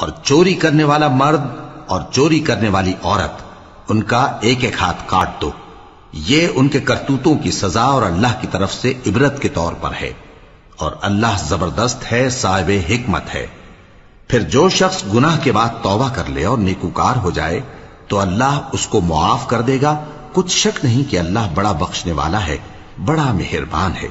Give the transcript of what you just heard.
और चोरी करने वाला मर्द और चोरी करने वाली औरत, उनका एक एक हाथ काट दो। ये उनके करतूतों की सजा और अल्लाह की तरफ़ से इबरत के तौर पर है। और अल्लाह ज़बरदस्त है, साहिब हिकमत है। फिर जो शख्स गुनाह के बाद तौबा कर ले और नेकुकार हो जाए तो अल्लाह उसको मुआफ कर देगा। कुछ शक नहीं कि अल्लाह बड़ा बख्शने वाला है, बड़ा मेहरबान है।